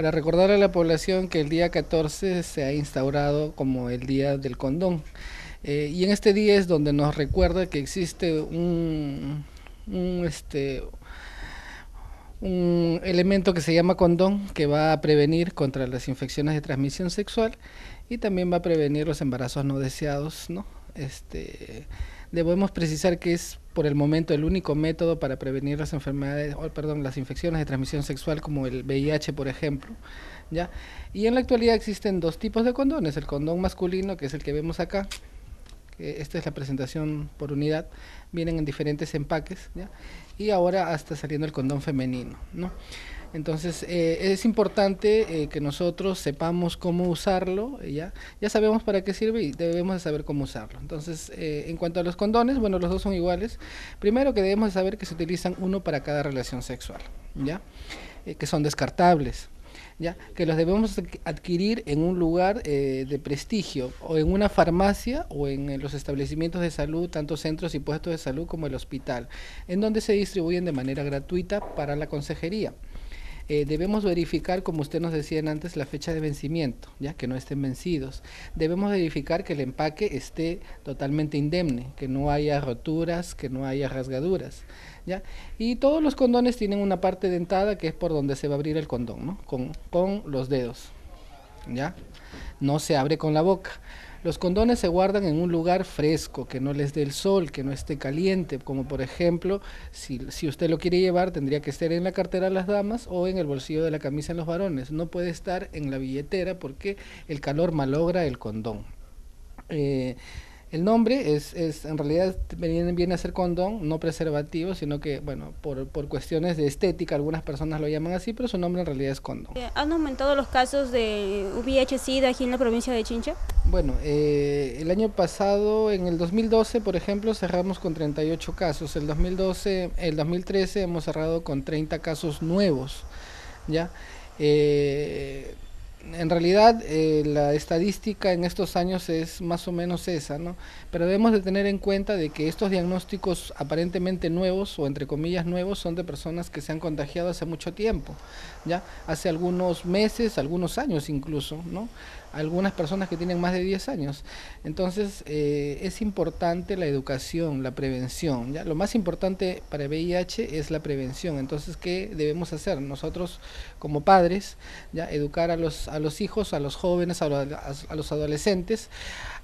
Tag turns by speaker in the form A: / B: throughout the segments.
A: para recordar a la población que el día 14 se ha instaurado como el día del condón. Eh, y en este día es donde nos recuerda que existe un, un, este, un elemento que se llama condón que va a prevenir contra las infecciones de transmisión sexual y también va a prevenir los embarazos no deseados, ¿no? Este, debemos precisar que es por el momento el único método para prevenir las enfermedades, perdón, las infecciones de transmisión sexual como el VIH, por ejemplo, ¿ya? Y en la actualidad existen dos tipos de condones, el condón masculino, que es el que vemos acá, que esta es la presentación por unidad, vienen en diferentes empaques. Y ahora hasta saliendo el condón femenino, ¿no? Entonces eh, es importante eh, que nosotros sepamos cómo usarlo, eh, ya ya sabemos para qué sirve y debemos de saber cómo usarlo. Entonces en cuanto a los condones, bueno los dos son iguales. Primero que debemos de saber que se utilizan uno para cada relación sexual, ya que son descartables. ¿Ya? que los debemos adquirir en un lugar de prestigio, o en una farmacia o en, los establecimientos de salud, tanto centros y puestos de salud como el hospital, en donde se distribuyen de manera gratuita para la consejería. Eh, debemos verificar, como usted nos decía antes, la fecha de vencimiento, ya que no estén vencidos. Debemos verificar que el empaque esté totalmente indemne, que no haya roturas, que no haya rasgaduras. ¿ya? Y todos los condones tienen una parte dentada que es por donde se va a abrir el condón, ¿no? con, con los dedos. ¿ya? No se abre con la boca. Los condones se guardan en un lugar fresco, que no les dé el sol, que no esté caliente, como por ejemplo, si, si usted lo quiere llevar, tendría que estar en la cartera de las damas o en el bolsillo de la camisa en los varones. No puede estar en la billetera porque el calor malogra el condón. Eh, el nombre es, es en realidad viene, viene a ser condón, no preservativo, sino que, bueno, por, por cuestiones de estética, algunas personas lo llaman así, pero su nombre en realidad es condón.
B: Eh, ¿Han aumentado los casos de VIH-Sida aquí en la provincia de Chincha?
A: Bueno, eh, el año pasado, en el 2012, por ejemplo, cerramos con 38 casos. El 2012, el 2013 hemos cerrado con 30 casos nuevos, ¿ya? Eh, en realidad eh, la estadística en estos años es más o menos esa, ¿no? Pero debemos de tener en cuenta de que estos diagnósticos aparentemente nuevos o entre comillas nuevos son de personas que se han contagiado hace mucho tiempo, ya hace algunos meses, algunos años incluso, ¿no? Algunas personas que tienen más de 10 años. Entonces eh, es importante la educación, la prevención, ya lo más importante para VIH es la prevención. Entonces qué debemos hacer nosotros como padres, ya educar a los a los hijos, a los jóvenes, a los adolescentes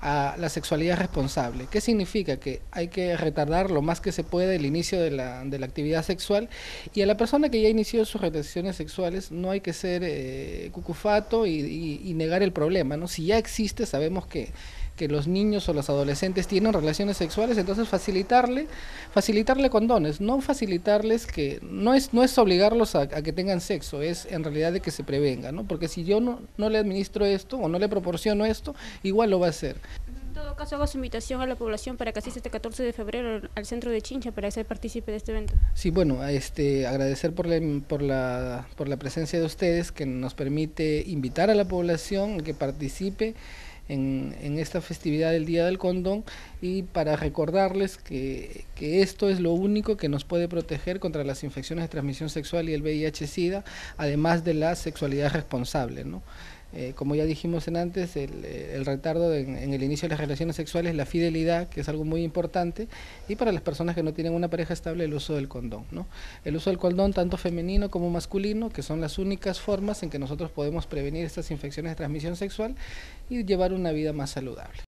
A: a la sexualidad responsable. ¿Qué significa? Que hay que retardar lo más que se puede el inicio de la, de la actividad sexual y a la persona que ya inició sus relaciones sexuales no hay que ser eh, cucufato y, y, negar el problema. ¿no? Si ya existe, sabemos que que los niños o los adolescentes tienen relaciones sexuales, entonces facilitarle, facilitarle condones, no facilitarles que, no es, no es obligarlos a, a que tengan sexo, es en realidad de que se prevenga, ¿no? Porque si yo no, no le administro esto o no le proporciono esto, igual lo va a hacer.
B: En todo caso, hago su invitación a la población para que asista este 14 de febrero al centro de Chincha para ser partícipe de este evento.
A: Sí, bueno, este, agradecer por la, por, la, por la presencia de ustedes que nos permite invitar a la población que participe en, esta festividad del Día del Condón y para recordarles que, que, esto es lo único que nos puede proteger contra las infecciones de transmisión sexual y el VIH-Sida, además de la sexualidad responsable. ¿no? Eh, como ya dijimos en antes, el, el retardo en, el inicio de las relaciones sexuales, la fidelidad, que es algo muy importante, y para las personas que no tienen una pareja estable, el uso del condón. El uso del condón, tanto femenino como masculino, que son las únicas formas en que nosotros podemos prevenir estas infecciones de transmisión sexual y llevar una vida más saludable.